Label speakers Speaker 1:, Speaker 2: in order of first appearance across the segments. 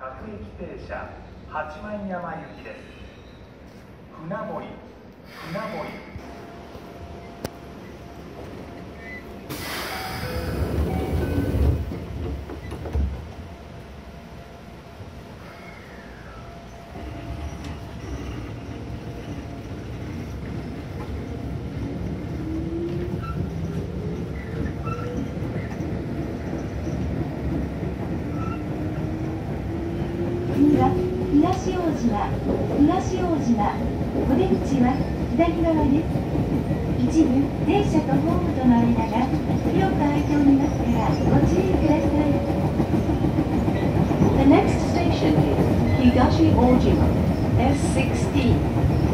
Speaker 1: 各駅停車八幡山行きです。船堀船堀
Speaker 2: 次は東大島東大島お出口は左側です一部電車とホームとの間が広く空いておりますからご注意ください
Speaker 3: The next station is Higashi Ojima, S16.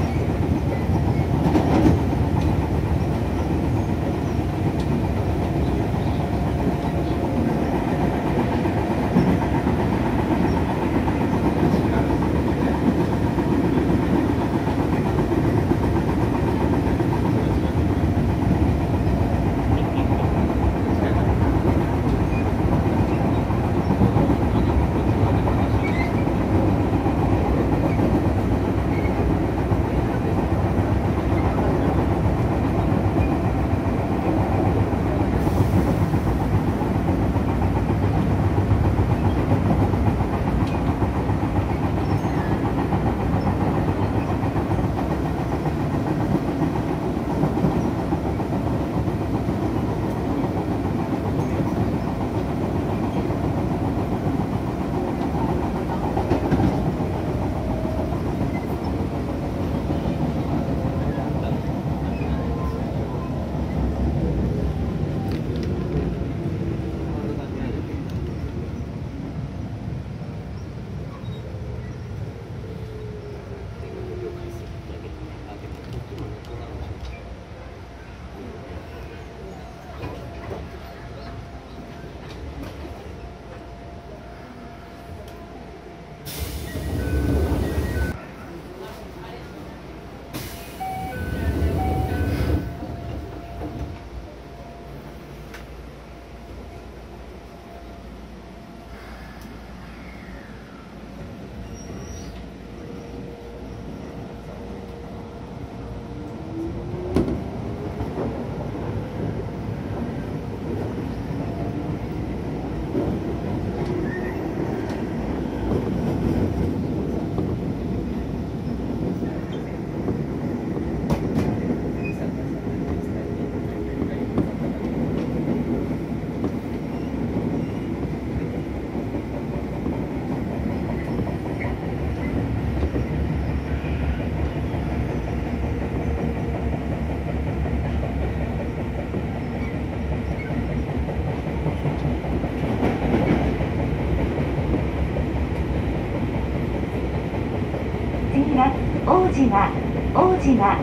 Speaker 2: 次は大島大島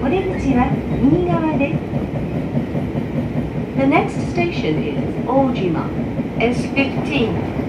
Speaker 2: お出口は右側です
Speaker 3: The next station is Ojima, S15.